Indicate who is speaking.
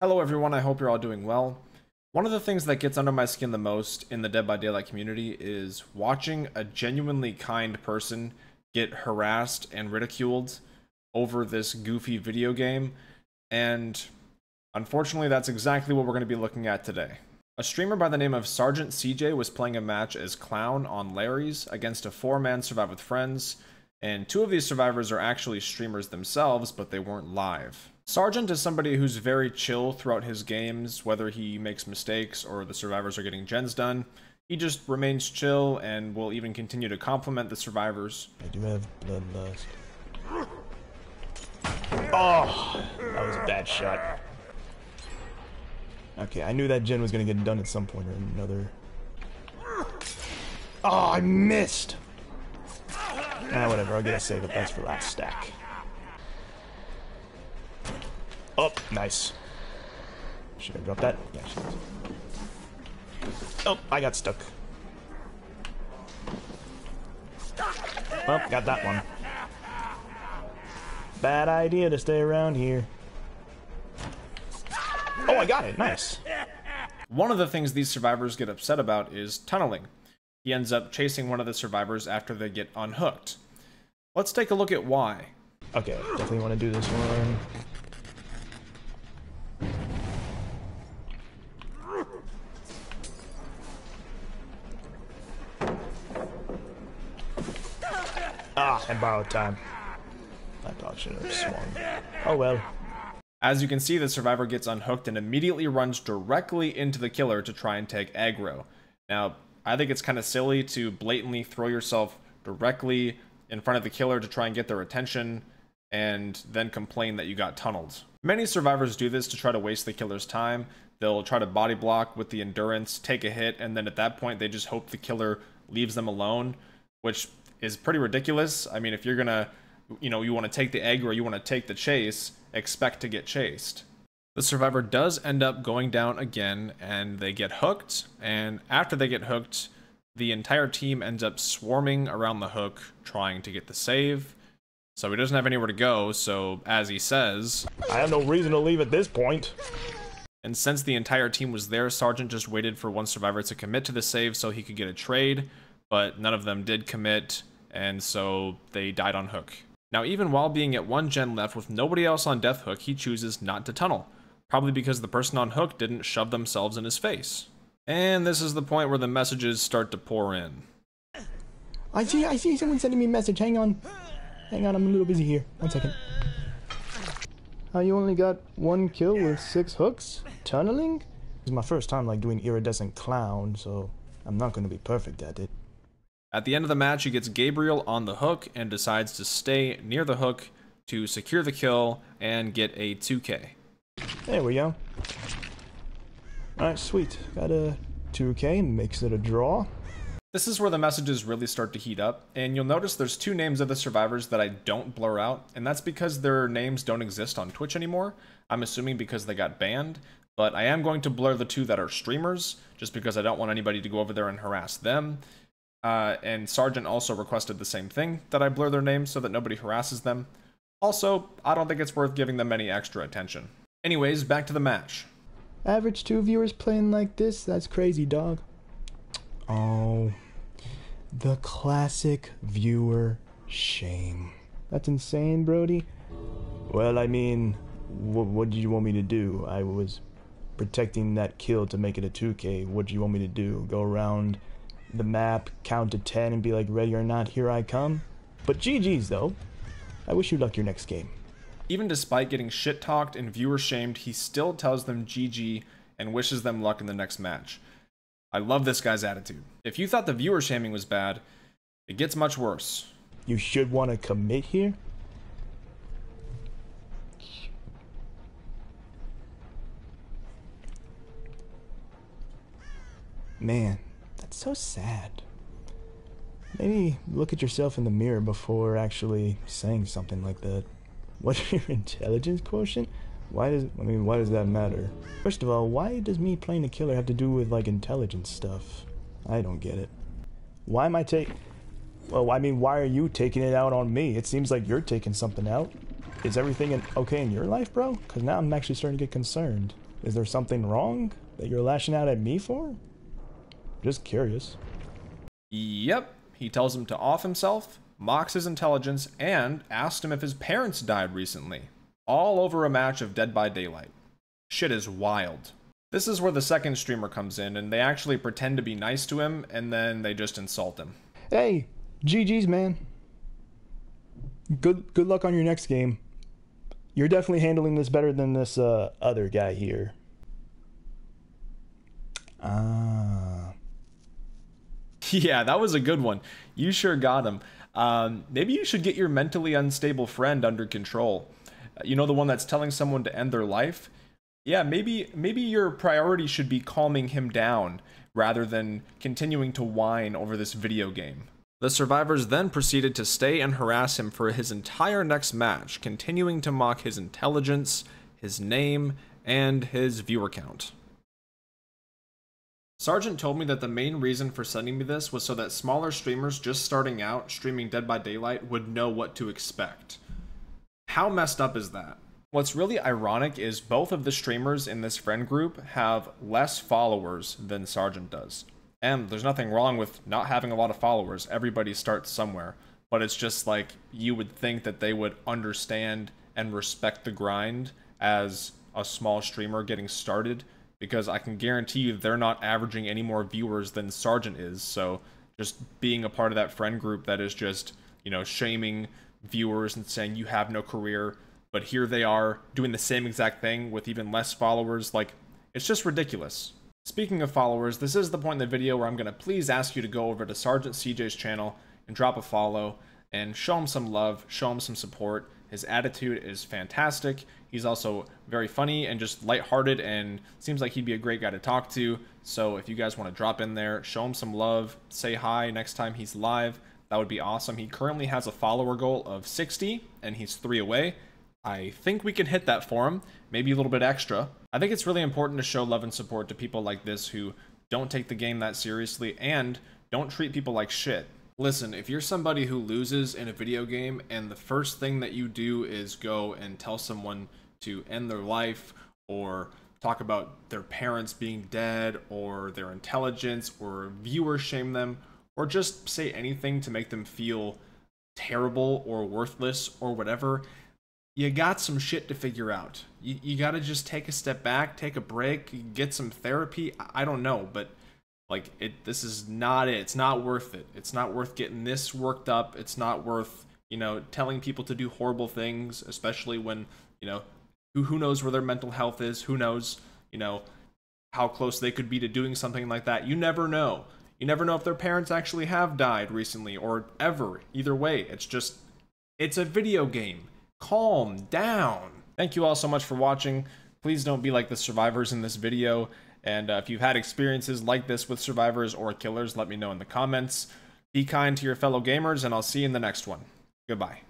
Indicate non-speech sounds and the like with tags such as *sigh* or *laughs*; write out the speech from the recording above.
Speaker 1: Hello everyone, I hope you're all doing well. One of the things that gets under my skin the most in the Dead by Daylight community is watching a genuinely kind person get harassed and ridiculed over this goofy video game, and unfortunately that's exactly what we're going to be looking at today. A streamer by the name of Sergeant CJ was playing a match as Clown on Lery's against a four-man Survive with Friends, and two of these survivors are actually streamers themselves, but they weren't live. Sergeant is somebody who's very chill throughout his games, whether he makes mistakes or the survivors are getting gens done. He just remains chill and will even continue to compliment the survivors.
Speaker 2: I do have bloodlust. Oh, that was a bad shot. Okay, I knew that gen was gonna get done at some point or another. Oh, I missed! Ah, whatever, I'll get a save, but that's for last stack. Oh, nice. Should I drop that? Yeah. Oh, I got stuck. Oh, got that one. Bad idea to stay around here. Oh, I got it. Nice.
Speaker 1: One of the things these survivors get upset about is tunneling. He ends up chasing one of the survivors after they get unhooked. Let's take a look at why.
Speaker 2: Okay, definitely want to do this one. Ah, and borrowed time. I probably should have swung. Oh well.
Speaker 1: As you can see, the survivor gets unhooked and immediately runs directly into the killer to try and take aggro. Now, I think it's kind of silly to blatantly throw yourself directly in front of the killer to try and get their attention and then complain that you got tunneled. Many survivors do this to try to waste the killer's time. They'll try to body block with the endurance, take a hit, and then at that point they just hope the killer leaves them alone, which is pretty ridiculous. I mean, if you're gonna, you know, you want to take the aggro you want to take the chase, expect to get chased. The survivor does end up going down again and they get hooked. And after they get hooked, the entire team ends up swarming around the hook trying to get the save. So he doesn't have anywhere to go, so as he says,
Speaker 2: I have no reason to leave at this point.
Speaker 1: And since the entire team was there, Sergeant just waited for one survivor to commit to the save so he could get a trade, but none of them did commit, and so they died on hook. Now, even while being at one gen left with nobody else on death hook, he chooses not to tunnel, probably because the person on hook didn't shove themselves in his face. And this is the point where the messages start to pour in.
Speaker 2: I see, I see someone sending me a message. Hang on. Hang on, I'm a little busy here. One second. How you only got one kill with six hooks? Tunneling? It's my first time like doing iridescent clown, so I'm not gonna be perfect at it.
Speaker 1: At the end of the match, he gets Gabriel on the hook and decides to stay near the hook to secure the kill and get a 2k.
Speaker 2: There we go. Alright, sweet. Got a 2k, makes it a draw.
Speaker 1: This is where the messages really start to heat up, and you'll notice there's two names of the survivors that I don't blur out, and that's because their names don't exist on Twitch anymore. I'm assuming because they got banned, but I am going to blur the two that are streamers, just because I don't want anybody to go over there and harass them. Uh, and Sergeant also requested the same thing, that I blur their names so that nobody harasses them. Also, I don't think it's worth giving them any extra attention. Anyways, back to the match.
Speaker 2: Average two viewers playing like this? That's crazy, dog. Oh, the classic viewer shame. That's insane, Brody. Well, I mean, wh- what did you want me to do? I was protecting that kill to make it a 2K. What do you want me to do? Go around the map, count to 10, and be like, ready or not, here I come? But GG's, though. I wish you luck your next game.
Speaker 1: Even despite getting shit talked and viewer shamed, he still tells them GG and wishes them luck in the next match. I love this guy's attitude. If you thought the viewer shaming was bad, it gets much worse.
Speaker 2: You should want to commit here. Man, so sad. Maybe look at yourself in the mirror before actually saying something like that. *laughs* What's your intelligence quotient? Why does I mean why does that matter? First of all, why does me playing a killer have to do with like intelligence stuff? I don't get it. Why am I taking Well, I mean, why are you taking it out on me? It seems like you're taking something out. Is everything in, okay in your life, bro? Cuz now I'm actually starting to get concerned. Is there something wrong that you're lashing out at me for? Just curious.
Speaker 1: Yep, he tells him to off himself, mocks his intelligence, and asks him if his parents died recently. All over a match of Dead by Daylight. Shit is wild. This is where the second streamer comes in, and they actually pretend to be nice to him, and then they just insult him.
Speaker 2: Hey, GG's, man. Good good luck on your next game. You're definitely handling this better than this uh, other guy here. Ah. *laughs*
Speaker 1: Yeah, that was a good one. You sure got him. Um, maybe you should get your mentally unstable friend under control. You know, the one that's telling someone to end their life? yeah, maybe maybe your priority should be calming him down rather than continuing to whine over this video game. The survivors then proceeded to stay and harass him for his entire next match, continuing to mock his intelligence, his name, and his viewer count. Sergeant told me that the main reason for sending me this was so that smaller streamers just starting out streaming Dead by Daylight would know what to expect. How messed up is that? What's really ironic is both of the streamers in this friend group have less followers than Sergeant does. And there's nothing wrong with not having a lot of followers. Everybody starts somewhere. But it's just like you would think that they would understand and respect the grind as a small streamer getting started because I can guarantee you they're not averaging any more viewers than Sergeant is. So just being a part of that friend group that is just, you know, shaming viewers and saying you have no career, but here they are doing the same exact thing with even less followers. Like, it's just ridiculous. Speaking of followers, this is the point in the video where I'm going to please ask you to go over to Sergeant CJ's channel and drop a follow and show him some love, show him some support. His attitude is fantastic. He's also very funny and just lighthearted and seems like he'd be a great guy to talk to. So if you guys want to drop in there, show him some love, say hi next time he's live, that would be awesome. He currently has a follower goal of 60 and he's three away. I think we can hit that for him, maybe a little bit extra. I think it's really important to show love and support to people like this who don't take the game that seriously and don't treat people like shit. Listen, if you're somebody who loses in a video game and the first thing that you do is go and tell someone to end their life or talk about their parents being dead or their intelligence or viewer shame them or just say anything to make them feel terrible or worthless or whatever, you got some shit to figure out. You, you got to just take a step back, take a break, get some therapy. I don't know, but like it this is not it. It's not worth it. It's not worth getting this worked up. It's not worth, you know, telling people to do horrible things, especially when, you know, who who knows where their mental health is? Who knows, you know, how close they could be to doing something like that. You never know. You never know if their parents actually have died recently or ever. Either way, it's just it's a video game calm down. Thank you all so much for watching. Please don't be like the survivors in this video. And uh, if you've had experiences like this with survivors or killers, let me know in the comments. Be kind to your fellow gamers, and I'll see you in the next one. Goodbye.